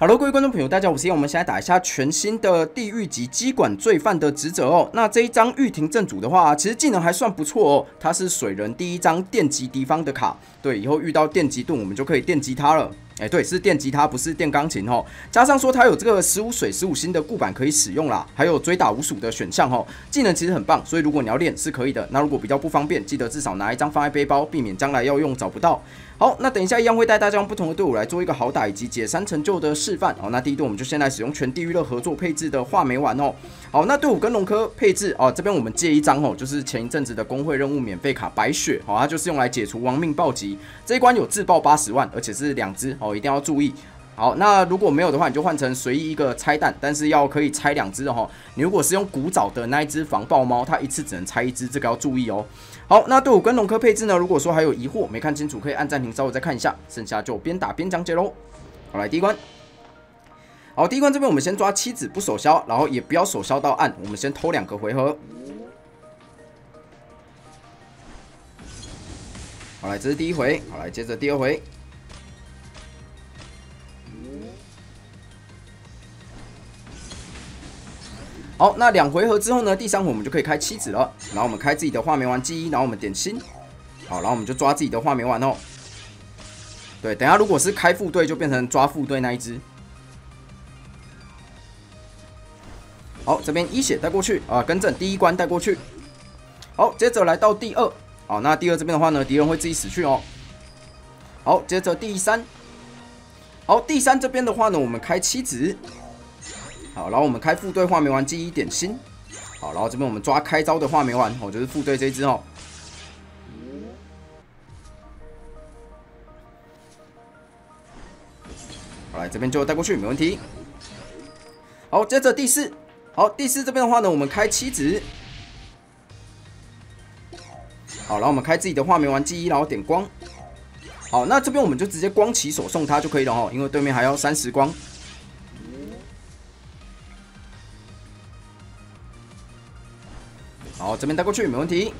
好了各位观众朋友，大家好，我是我们现在打一下全新的地狱级机管罪犯的职责哦。那这一张玉庭正主的话，其实技能还算不错哦。它是水人第一张电击敌方的卡，对，以后遇到电击盾，我们就可以电击它了。哎，对，是电吉他，不是电钢琴哦。加上说它有这个十五水十五星的固板可以使用啦，还有追打无鼠的选项哦。技能其实很棒，所以如果你要练是可以的。那如果比较不方便，记得至少拿一张放在背包，避免将来要用找不到。好，那等一下一样会带大家用不同的队伍来做一个好打以及解三成就的示范。好，那第一队我们就先来使用全地狱乐合作配置的画眉丸哦。好，那队伍跟龙科配置哦，这边我们借一张哦，就是前一阵子的工会任务免费卡白雪，好，它就是用来解除亡命暴击。这一关有自爆八十万，而且是两只哦，一定要注意。好，那如果没有的话，你就换成随意一个拆弹，但是要可以拆两只的哈。你如果是用古早的那一只防爆猫，它一次只能拆一只，这个要注意哦。好，那队伍跟龙科配置呢？如果说还有疑惑没看清楚，可以按暂停，稍微再看一下。剩下就边打边讲解喽。好，来第一关。好，第一关这边我们先抓妻子不手消，然后也不要手消到岸，我们先偷两个回合。好，来这是第一回。好，来接着第二回。好，那两回合之后呢？第三回我们就可以开妻子了。然后我们开自己的画眉丸记忆，然后我们点心。好，然后我们就抓自己的画眉丸哦。对，等下如果是开副队，就变成抓副队那一只。好，这边一血带过去啊，更正第一关带过去。好，接着来到第二。好，那第二这边的话呢，敌人会自己死去哦。好，接着第三。好，第三这边的话呢，我们开妻子。好，然后我们开副队画眉丸记忆点心。好，然后这边我们抓开招的画眉丸，哦，就是副队这一只哦。好，来这边就带过去，没问题。好，接着第四，好，第四这边的话呢，我们开七子。好，然后我们开自己的画眉丸记忆，然后点光。好，那这边我们就直接光起手送他就可以了哦，因为对面还要三十光。好，这边带过去没问题。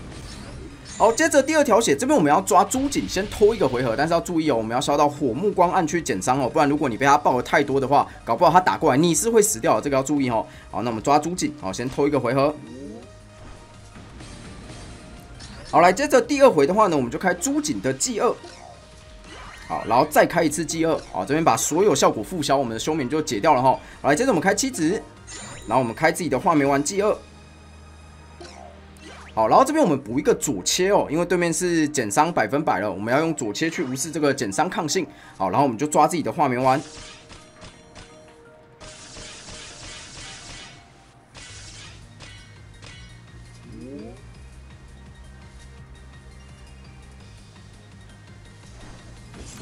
好，接着第二条血，这边我们要抓朱锦，先偷一个回合，但是要注意哦，我们要烧到火木光暗区减伤哦，不然如果你被他爆的太多的话，搞不好他打过来你是会死掉的，这个要注意哦。好，那我们抓朱锦，好，先偷一个回合。好，来接着第二回的话呢，我们就开朱锦的记二。好，然后再开一次记二。好，这边把所有效果复销，我们的休眠就解掉了哈。好，来接着我们开妻子，然后我们开自己的画眉丸记二。好，然后这边我们补一个左切哦，因为对面是减伤百分百了，我们要用左切去无视这个减伤抗性。好，然后我们就抓自己的画面丸。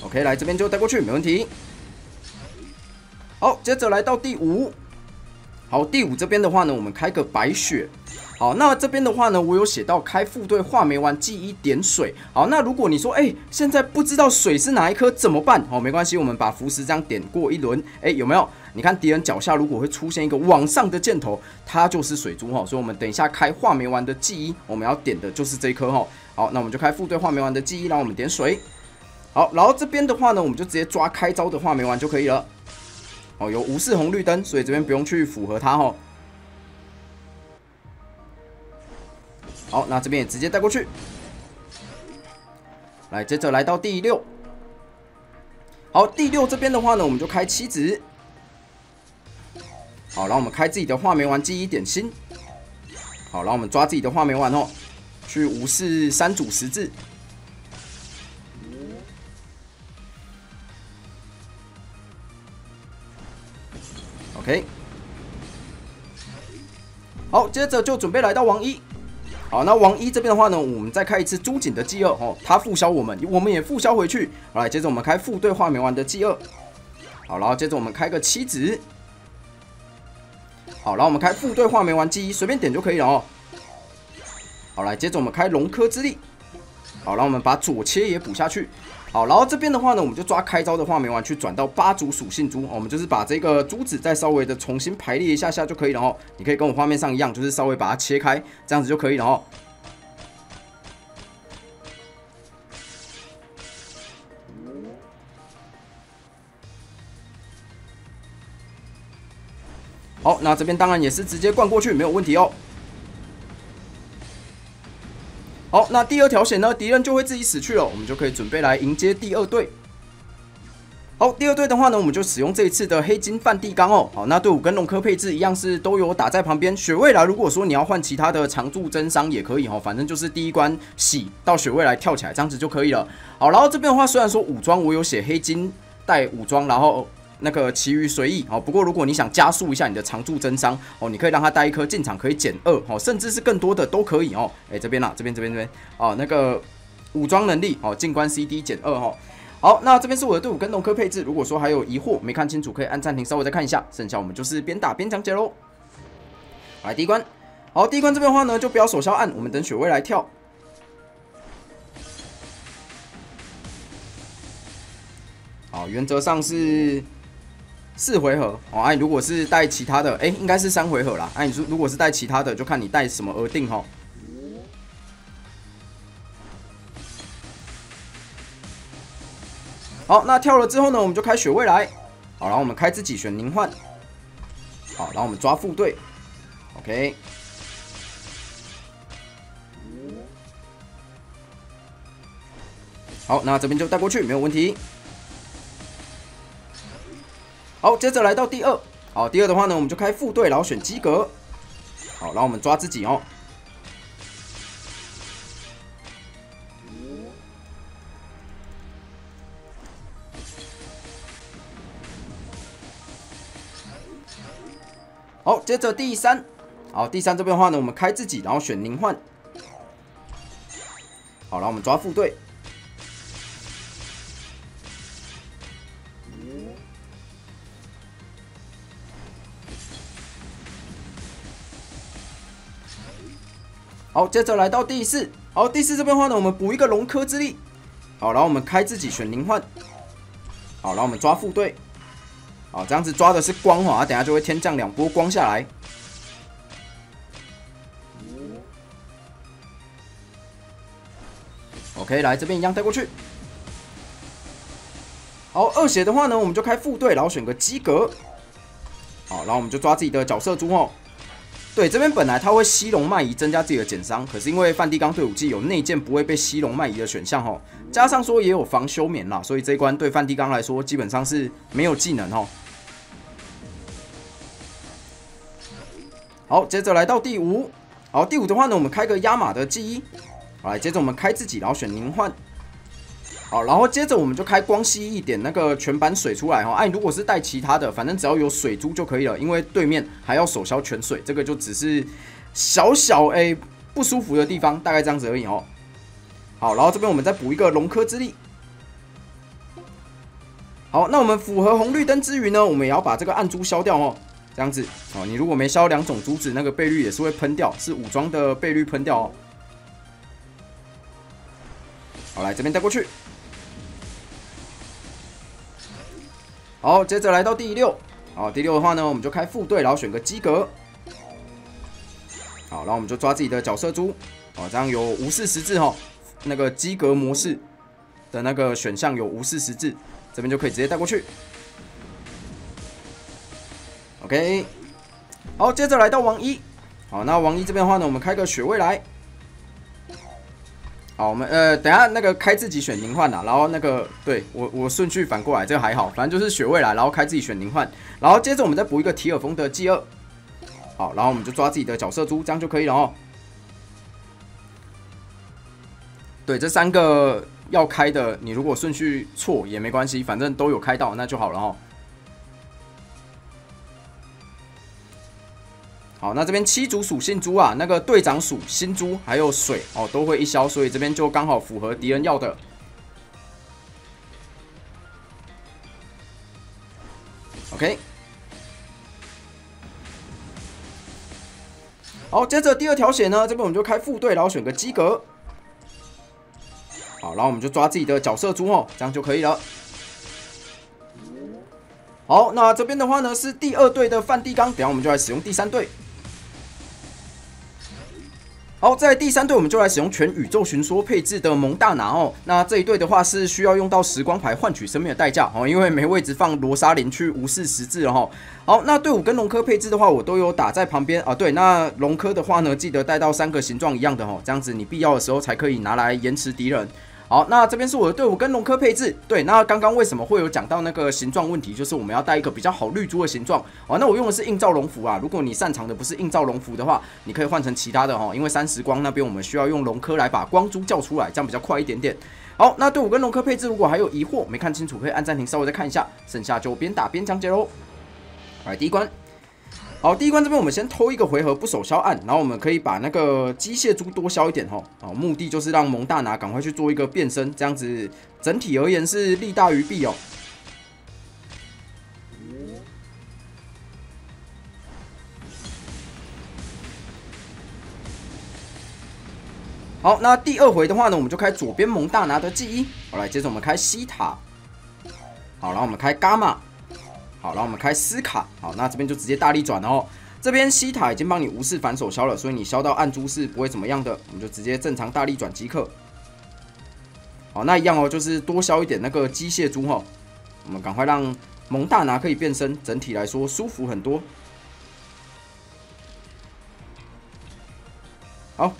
OK，来这边就带过去，没问题。好，接着来到第五。好，第五这边的话呢，我们开个白雪。好，那这边的话呢，我有写到开副队画眉丸记一点水。好，那如果你说，哎，现在不知道水是哪一颗怎么办？好，没关系，我们把浮石这样点过一轮，哎，有没有？你看敌人脚下如果会出现一个往上的箭头，它就是水珠哈。所以我们等一下开画眉丸的记忆，我们要点的就是这颗哈。好，那我们就开副队画眉丸的记忆，然后我们点水。好，然后这边的话呢，我们就直接抓开招的画眉丸就可以了。哦，有无视红绿灯，所以这边不用去符合它哦。好，那这边也直接带过去。来，接着来到第六。好，第六这边的话呢，我们就开七子。好，然后我们开自己的画眉丸记忆点心。好，然后我们抓自己的画眉丸哦，去无视三组十字。OK。好，接着就准备来到王一。好，那王一这边的话呢，我们再开一次朱锦的饥饿哦，他复销我们，我们也复销回去。好，来接着我们开副队画眉丸的饥饿。好，然后接着我们开个妻子。好，然后我们开副队画眉丸记忆，随便点就可以了哦。好，来接着我们开龙科之力。好，然后我们把左切也补下去。好，然后这边的话呢，我们就抓开招的画眉丸去转到八组属性珠，我们就是把这个珠子再稍微的重新排列一下下就可以了哦。你可以跟我画面上一样，就是稍微把它切开，这样子就可以了哦。好，那这边当然也是直接灌过去，没有问题哦。好，那第二条线呢，敌人就会自己死去了，我们就可以准备来迎接第二队。好，第二队的话呢，我们就使用这一次的黑金梵蒂冈哦。好，那队伍跟龙科配置一样是都有打在旁边。血未来，如果说你要换其他的常驻真伤也可以哈，反正就是第一关洗到血未来跳起来这样子就可以了。好，然后这边的话，虽然说武装我有写黑金带武装，然后。那个其余随意哦，不过如果你想加速一下你的常驻增伤哦，你可以让他带一颗进场可以减二哦，甚至是更多的都可以哦。哎，这边啦，这边这边这边哦，那个武装能力哦，进关 CD 减二哈。好，那这边是我的队伍跟农科配置，如果说还有疑惑没看清楚，可以按暂停稍微再看一下。剩下我们就是边打边讲解喽。来第一关，好，第一关这边的话呢，就不要手消按，我们等雪薇来跳。好，原则上是。四回合哦，哎，如果是带其他的，哎，应该是三回合啦。哎，你说如果是带其他的，就看你带什么而定哈。好，那跳了之后呢，我们就开血未来。好，然后我们开自己选宁幻。好，然后我们抓副队。OK。好，那这边就带过去，没有问题。好，接着来到第二。好，第二的话呢，我们就开副队，然后选机格。好，然后我们抓自己哦。好，接着第三。好，第三这边的话呢，我们开自己，然后选灵幻。好，然后我们抓副队。好，接着来到第四。好，第四这边的话呢，我们补一个龙科之力。好，然后我们开自己选灵幻。好，然后我们抓副队。好，这样子抓的是光哈，等下就会天降两波光下来。OK，来这边一样带过去。好，二血的话呢，我们就开副队，然后选个机格。好，然后我们就抓自己的角色猪哦。对，这边本来他会吸龙脉移增加自己的减伤，可是因为梵蒂冈对武技有内剑不会被吸龙脉移的选项哦，加上说也有防休眠啦，所以这一关对梵蒂冈来说基本上是没有技能哦。好，接着来到第五，好，第五的话呢，我们开个压马的记忆，好，来接着我们开自己，然后选凝幻。好，然后接着我们就开光吸一点那个全版水出来哈。哎，如果是带其他的，反正只要有水珠就可以了，因为对面还要手消全水，这个就只是小小哎不舒服的地方，大概这样子而已哦。好，然后这边我们再补一个龙科之力。好，那我们符合红绿灯之余呢，我们也要把这个暗珠消掉哦。这样子哦，你如果没消两种珠子，那个倍率也是会喷掉，是武装的倍率喷掉哦。好，来这边带过去。好，接着来到第六。好，第六的话呢，我们就开副队，然后选个机格。好，然后我们就抓自己的角色猪。哦，这样有无视十字哈，那个机格模式的那个选项有无视十字，这边就可以直接带过去。OK。好，接着来到王一。好，那王一这边的话呢，我们开个血未来。好，我们呃，等下那个开自己选灵幻的，然后那个对我我顺序反过来，这个还好，反正就是血未来，然后开自己选灵幻，然后接着我们再补一个提尔风的 G 二，好，然后我们就抓自己的角色猪，这样就可以了哦。对，这三个要开的，你如果顺序错也没关系，反正都有开到，那就好了哦。好，那这边七组属性猪啊，那个队长属新猪，还有水哦，都会一消，所以这边就刚好符合敌人要的。OK，好，接着第二条血呢，这边我们就开副队，然后选个机格。好，然后我们就抓自己的角色猪哦，这样就可以了。好，那这边的话呢是第二队的梵蒂冈，等下我们就来使用第三队。好，在第三队我们就来使用全宇宙寻梭配置的蒙大拿哦。那这一队的话是需要用到时光牌换取生命的代价哦，因为没位置放罗莎林去无视十字了哈。好，那队伍跟龙科配置的话，我都有打在旁边啊。对，那龙科的话呢，记得带到三个形状一样的哦，这样子你必要的时候才可以拿来延迟敌人。好，那这边是我的队伍跟龙科配置。对，那刚刚为什么会有讲到那个形状问题？就是我们要带一个比较好绿珠的形状。哦，那我用的是映照龙符啊。如果你擅长的不是映照龙符的话，你可以换成其他的哈。因为三十光那边我们需要用龙科来把光珠叫出来，这样比较快一点点。好，那队伍跟龙科配置，如果还有疑惑没看清楚，可以按暂停稍微再看一下。剩下就边打边讲解喽。来，第一关。好，第一关这边我们先偷一个回合不守消案，然后我们可以把那个机械猪多消一点吼。好，目的就是让蒙大拿赶快去做一个变身，这样子整体而言是利大于弊哦。好，那第二回的话呢，我们就开左边蒙大拿的记忆。好，来接着我们开西塔。好，然后我们开伽马。好，然后我们开斯卡，好，那这边就直接大力转哦。这边西塔已经帮你无视反手消了，所以你消到暗珠是不会怎么样的，我们就直接正常大力转即可。好，那一样哦，就是多消一点那个机械珠哈。我们赶快让蒙大拿可以变身，整体来说舒服很多。好。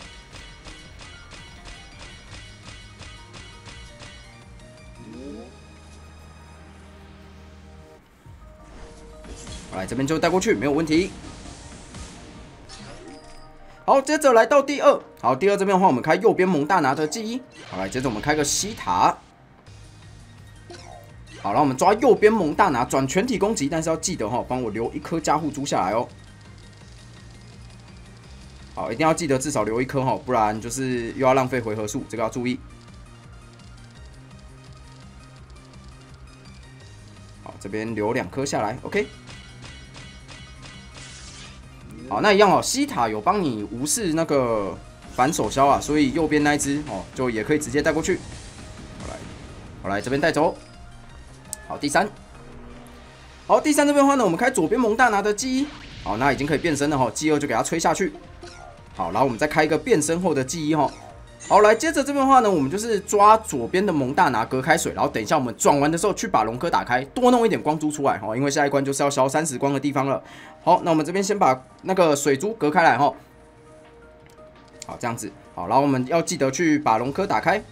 来这边就带过去，没有问题。好，接着来到第二。好，第二这边的话，我们开右边蒙大拿的记忆。好，来接着我们开个西塔。好，然后我们抓右边蒙大拿转全体攻击，但是要记得哈，帮我留一颗加护珠下来哦。好，一定要记得至少留一颗哈，不然就是又要浪费回合数，这个要注意。好，这边留两颗下来，OK。好，那一样哦，西塔有帮你无视那个反手消啊，所以右边那一只哦，就也可以直接带过去。好来，好来这边带走。好，第三。好，第三这边的话呢，我们开左边蒙大拿的 G 一。好，那已经可以变身了哈，G 二就给它吹下去。好，然后我们再开一个变身后的 G 一哈。好，来接着这边的话呢，我们就是抓左边的蒙大拿隔开水，然后等一下我们转完的时候去把龙科打开，多弄一点光珠出来哈，因为下一关就是要消三十光的地方了。好，那我们这边先把那个水珠隔开来哈。好，这样子，好，然后我们要记得去把龙科打开。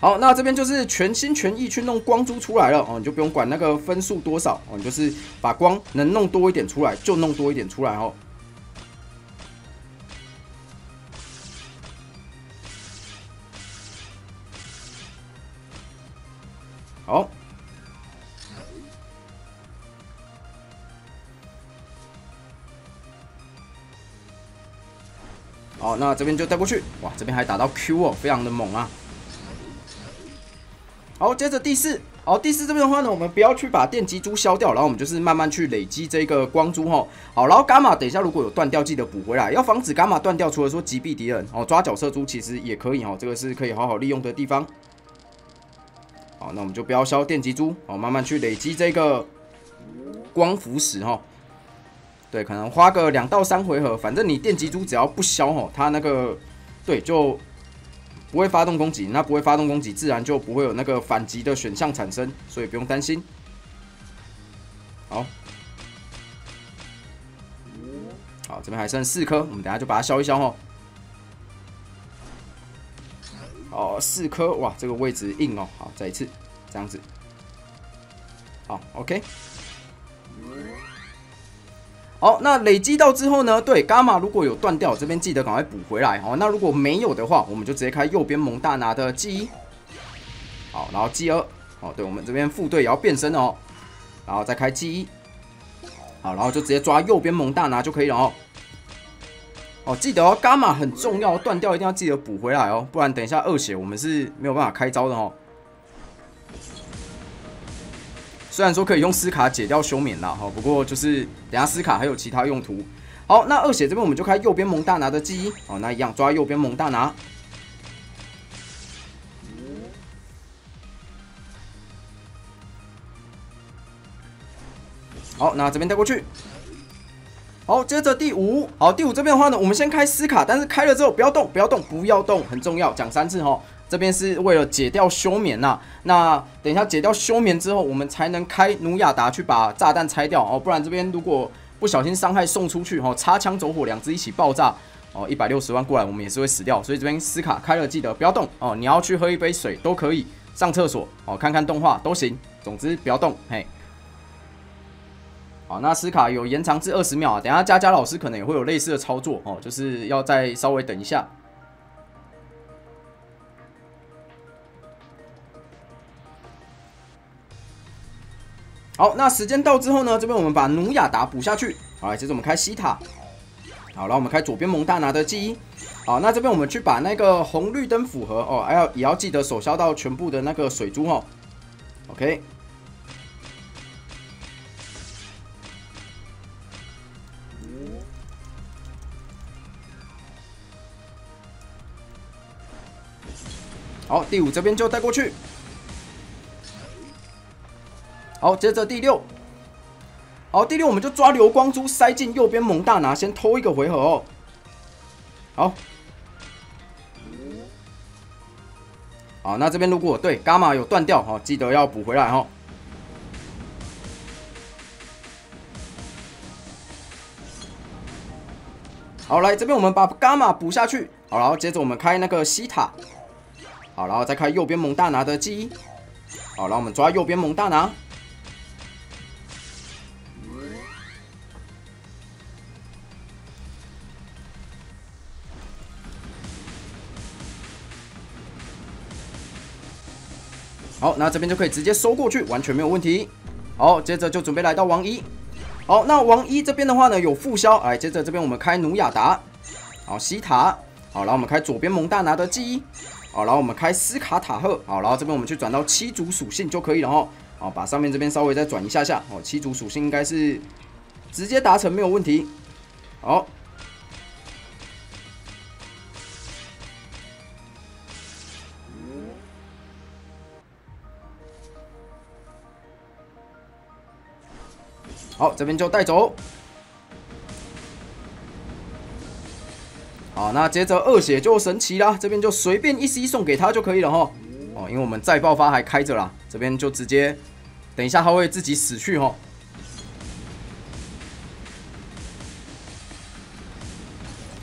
好，那这边就是全心全意去弄光珠出来了哦，你就不用管那个分数多少哦，你就是把光能弄多一点出来就弄多一点出来哦。那这边就带过去。哇，这边还打到 Q 哦，非常的猛啊！好，接着第四，好，第四这边的话呢，我们不要去把电击珠消掉，然后我们就是慢慢去累积这个光珠哈。好，然后伽马等一下如果有断掉，记得补回来。要防止伽马断掉，除了说击毙敌人哦，抓角色珠其实也可以哦，这个是可以好好利用的地方。好，那我们就不要消电击珠，好，慢慢去累积这个光伏石哈。对，可能花个两到三回合，反正你电击珠只要不消吼，它那个对就不会发动攻击，那不会发动攻击，自然就不会有那个反击的选项产生，所以不用担心。好，好，这边还剩四颗，我们等下就把它消一消吼。哦，四颗哇，这个位置硬哦。好，再一次，这样子。好，OK。好，那累积到之后呢？对，伽马如果有断掉，这边记得赶快补回来。好，那如果没有的话，我们就直接开右边蒙大拿的 G 一。好，然后 G 二。哦，对，我们这边副队也要变身哦。然后再开 G 一。好，然后就直接抓右边蒙大拿就可以了哦。哦，记得哦，伽马很重要，断掉一定要记得补回来哦，不然等一下二血我们是没有办法开招的哦。虽然说可以用斯卡解掉休眠啦，哈，不过就是等下斯卡还有其他用途。好，那二血这边我们就开右边蒙大拿的记忆，哦，那一样抓右边蒙大拿。好，那这边带过去。好，接着第五，好，第五这边的话呢，我们先开斯卡，但是开了之后不要动，不要动，不要动，很重要，讲三次哈。这边是为了解掉休眠呐，那等一下解掉休眠之后，我们才能开努亚达去把炸弹拆掉哦，不然这边如果不小心伤害送出去哦，擦枪走火，两只一起爆炸哦，一百六十万过来，我们也是会死掉，所以这边斯卡开了记得不要动哦，你要去喝一杯水都可以，上厕所哦，看看动画都行，总之不要动嘿。好，那斯卡有延长至二十秒啊，等下佳佳老师可能也会有类似的操作哦，就是要再稍微等一下。好，那时间到之后呢？这边我们把努亚达补下去。好，接着我们开西塔。好，然后我们开左边蒙大拿的记忆。好，那这边我们去把那个红绿灯符合哦，还要也要记得手消到全部的那个水珠哦。OK。好，第五这边就带过去。好，接着第六，好，第六我们就抓流光珠塞进右边蒙大拿，先偷一个回合哦。好，好，那这边如果对伽马有断掉，哈，记得要补回来哈。好，来这边我们把伽马补下去，好，然后接着我们开那个西塔，好，然后再开右边蒙大拿的记忆，好，然后我们抓右边蒙大拿。好，那这边就可以直接收过去，完全没有问题。好，接着就准备来到王一。好，那王一这边的话呢，有副销。哎，接着这边我们开努亚达。好，西塔。好，然后我们开左边蒙大拿的记忆。好，然后我们开斯卡塔赫。好，然后这边我们去转到七组属性就可以了哦。好，把上面这边稍微再转一下下。哦，七组属性应该是直接达成没有问题。好。好，这边就带走。好，那接着二血就神奇啦，这边就随便一 C 送给他就可以了哈。哦，因为我们再爆发还开着啦，这边就直接等一下他会自己死去哈。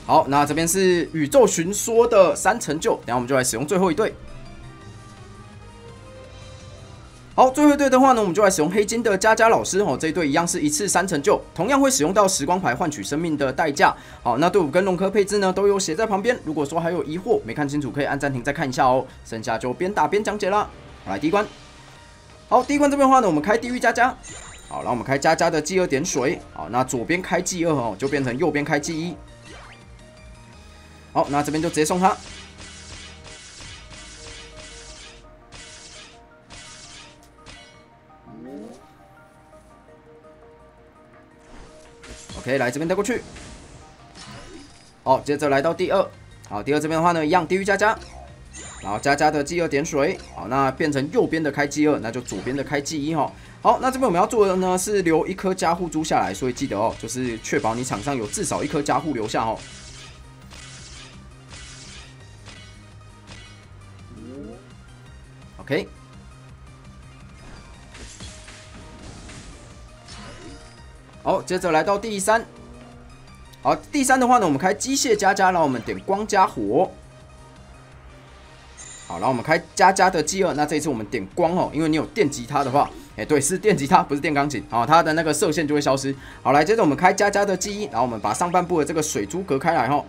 好，那这边是宇宙寻说的三成就，等下我们就来使用最后一对。好，最后一队的话呢，我们就来使用黑金的佳佳老师哦。这一队一样是一次三成就，同样会使用到时光牌换取生命的代价。好，那队伍跟龙科配置呢都有写在旁边。如果说还有疑惑没看清楚，可以按暂停再看一下哦。剩下就边打边讲解啦。来第一关，好，第一关这边的话呢，我们开地狱佳佳。好，然后我们开佳佳的 G 二点水。好，那左边开 G 二哦，就变成右边开 G 一。好，那这边就直接送他。可以来这边带过去。好，接着来到第二。好，第二这边的话呢，一样地狱加加，然后加加的 G 二点水。好，那变成右边的开 G 二，那就左边的开 G 一哈。好，那这边我们要做的呢是留一颗加护珠下来，所以记得哦，就是确保你场上有至少一颗加护留下哦。OK。好，接着来到第三。好，第三的话呢，我们开机械加加，然后我们点光加火。好，然后我们开加加的 G 二，那这一次我们点光哦，因为你有电吉他的话，哎，对，是电吉他，不是电钢琴。好，它的那个射线就会消失。好，来，接着我们开加加的 G 一，然后我们把上半部的这个水珠隔开来哈。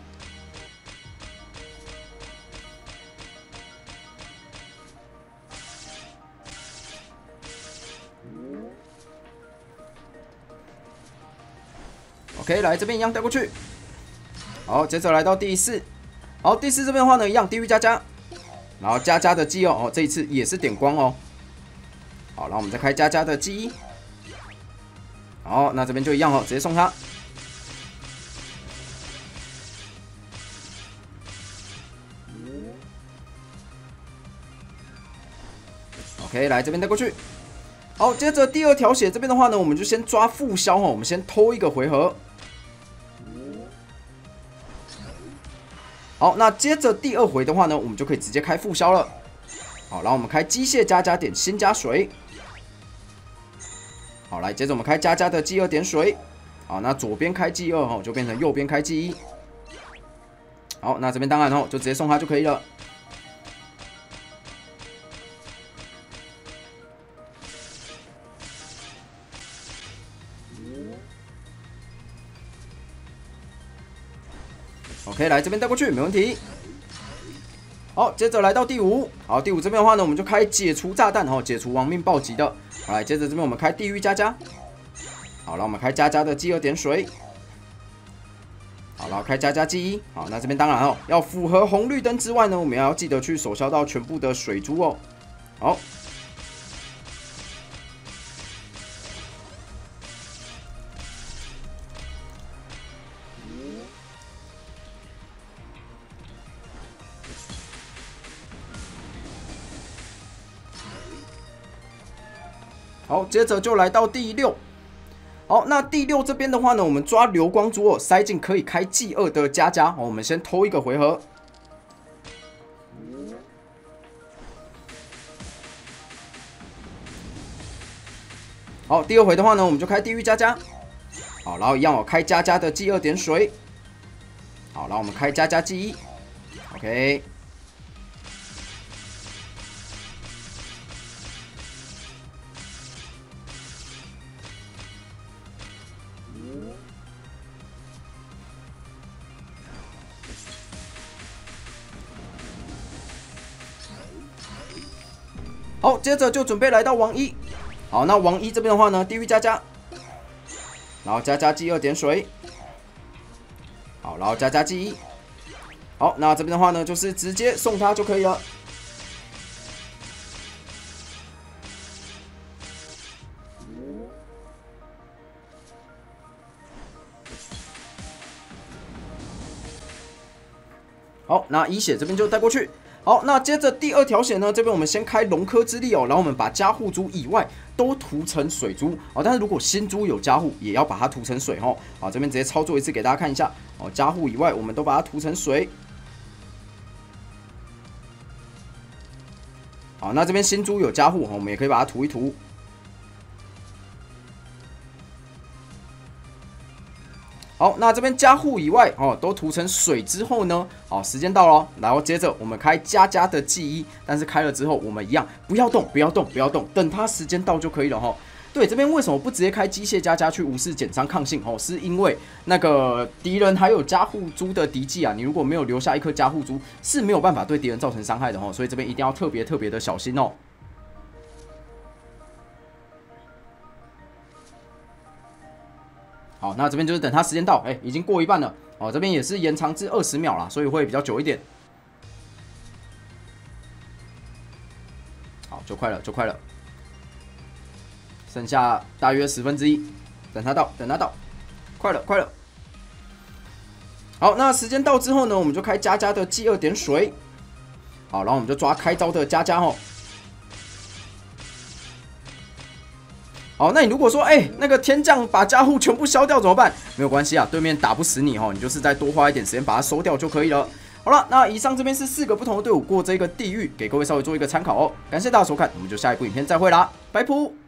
OK，来这边一样带过去。好，接着来到第四。好，第四这边的话呢，一样地狱加加，然后加加的 G 哦，哦，这一次也是点光哦。好，然后我们再开加加的 G。好，那这边就一样哦，直接送他。OK，来这边带过去。好，接着第二条血这边的话呢，我们就先抓副消哦，我们先偷一个回合。好，那接着第二回的话呢，我们就可以直接开副销了。好，然后我们开机械加加点先加水。好，来，接着我们开加加的 G 二点水。好，那左边开 G 二哈，就变成右边开 G 一。好，那这边当然哦，就直接送他就可以了。OK，来这边带过去，没问题。好，接着来到第五，好，第五这边的话呢，我们就开解除炸弹，哈，解除亡命暴击的。好，来，接着这边我们开地狱加加。好了，我们开加加的 G 二点水。好了，开加加 G 一。好，那这边当然哦，要符合红绿灯之外呢，我们要记得去手消到全部的水珠哦。好。好，接着就来到第六。好，那第六这边的话呢，我们抓流光珠哦，塞进可以开 G 二的加加。好，我们先偷一个回合。好，第二回的话呢，我们就开地狱加加。好，然后一样哦，开加加的 G 二点水。好，然后我们开加加 G 一。OK。好，接着就准备来到王一。好，那王一这边的话呢，地狱加加，然后加加 G 二点水。好，然后加加 G 一。好，那这边的话呢，就是直接送他就可以了。好，那一血这边就带过去。好，那接着第二条线呢？这边我们先开龙科之力哦，然后我们把加护珠以外都涂成水珠哦。但是如果新珠有加护，也要把它涂成水哦。好，这边直接操作一次给大家看一下哦。加护以外，我们都把它涂成水。好，那这边新珠有加护，我们也可以把它涂一涂。好，那这边加护以外哦，都涂成水之后呢，好，时间到了，然后接着我们开加加的记忆，但是开了之后，我们一样不要动，不要动，不要动，等它时间到就可以了哈。对，这边为什么不直接开机械加加去无视减伤抗性？哦，是因为那个敌人还有加护珠的敌技啊，你如果没有留下一颗加护珠，是没有办法对敌人造成伤害的哈，所以这边一定要特别特别的小心哦。好，那这边就是等它时间到，哎，已经过一半了。哦，这边也是延长至二十秒了，所以会比较久一点。好，就快了，就快了，剩下大约十分之一，等它到，等它到，快了，快了。好，那时间到之后呢，我们就开加加的记二点水。好，然后我们就抓开招的加加哦。好，那你如果说，哎，那个天降把家护全部消掉怎么办？没有关系啊，对面打不死你哦，你就是再多花一点时间把它收掉就可以了。好了，那以上这边是四个不同的队伍过这个地狱，给各位稍微做一个参考哦。感谢大家收看，我们就下一部影片再会啦，拜拜。